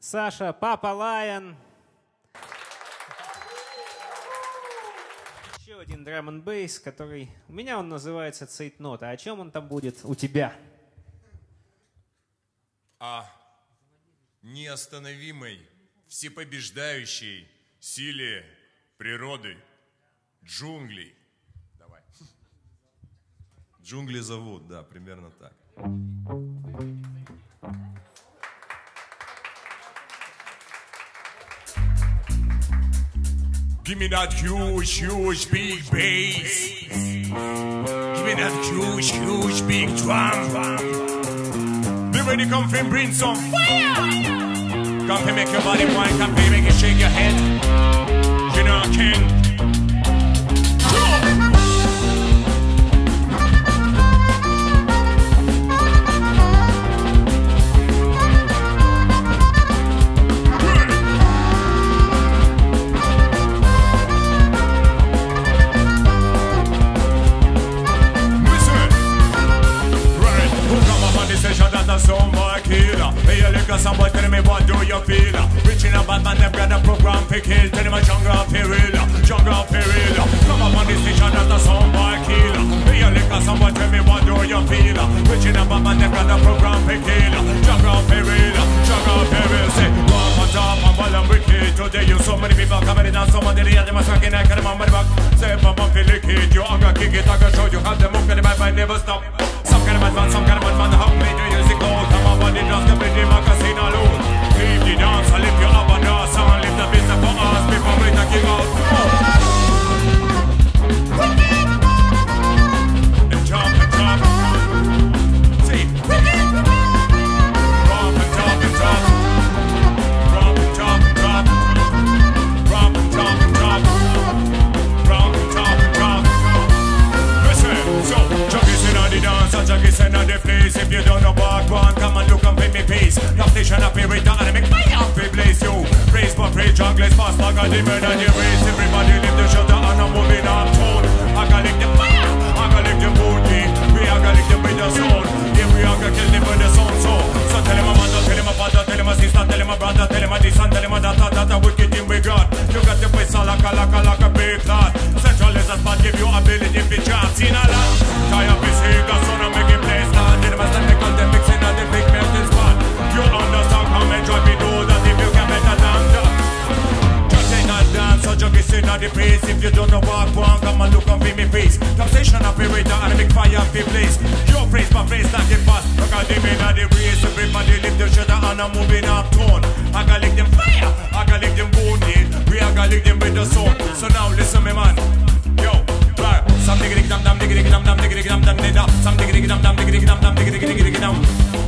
Саша, Папа Лайон. Еще один драм н бейс, который... У меня он называется Цейтнот. А о чем он там будет у тебя? О неостановимой, всепобеждающей силе природы, джунглей. Давай. Джунгли зовут, да, примерно так. Give me that huge, huge, big bass. Give me that huge, huge, big drum. Be ready, come and bring some fire. Come and make your body wine, come and make it shake your head. You know, king. Listen. Look at somebody tell me what do you feel? Reaching a bad man, them got a program to kill. Tell him a jungle period, jungle period. Come up on the station that a sound boy. Hey, you look at somebody tell me what do you feel? Reaching a bad man, them got a program to kill. Jungle period, jungle period. Say, walk on top and while I'm wicked. Today you so many people coming in and some of the real them a sucking I can't remember back. Say, Papa, feel it. You hunger, kick it, I can show you how the move, and the bad never stop. the murder, the the pace. If you don't know what one, come and look and feel me face. Conversation operator and a big fire fi place. Your praise my face like it fast. Look at them in the race. Everybody lift the shutter and I'm moving up tone. I gotta lick them fire, I gotta lick them wounded. We are gonna lick them with the soul. So now listen me man. Yo, right. Some diggy dum dum diggy dum dum diggy dum dum diggy dum. Some diggy dum dum diggy dum dum diggy diggy dum.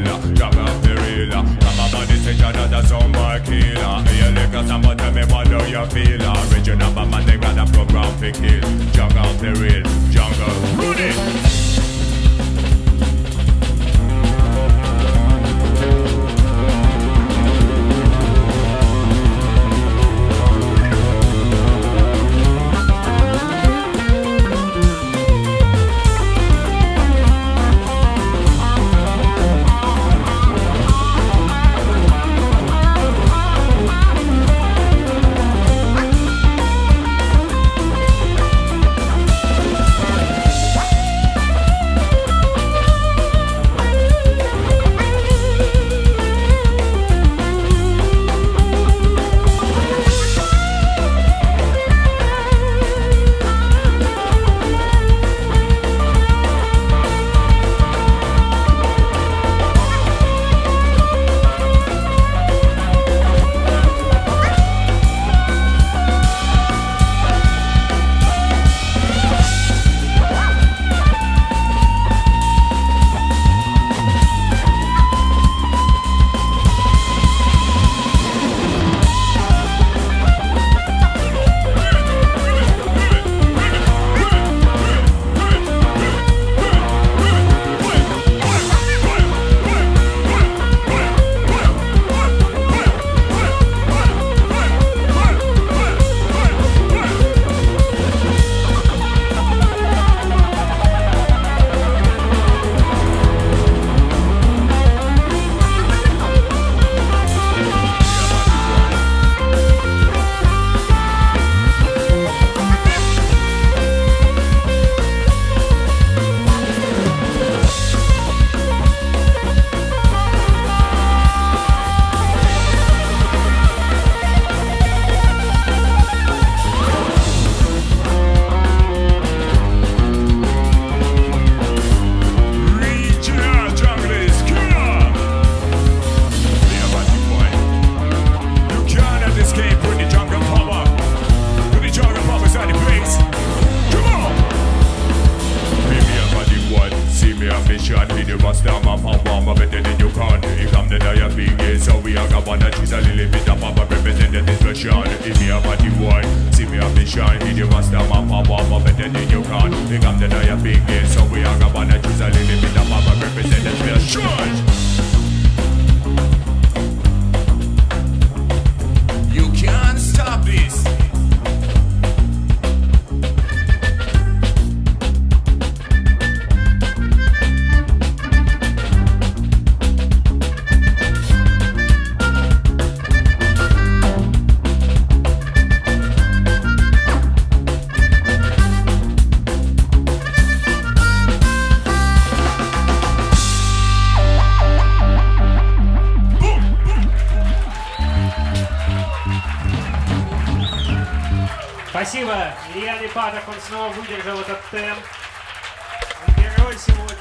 On, body say another song boy killer. And tell me what do you feel? Original but got a program for kill. Jungle gorilla, jungle. Regional mission. Hit the master, my power, better than you can. Here come the diabetes, so we are that is a little bit of power represented Спасибо. Илья Липатов, он снова выдержал этот темп. Он герой сегодня.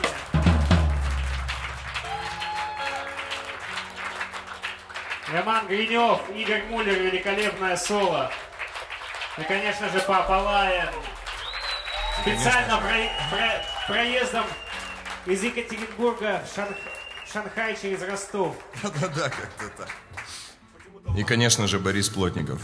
Роман Гринев, Игорь Муллер, великолепное соло. И, конечно же, Папа Лайен. Специально про- про- проездом из Екатеринбурга в Шанх- Шанхай через Ростов. Да-да-да, как-то так. И, конечно же, Борис Плотников.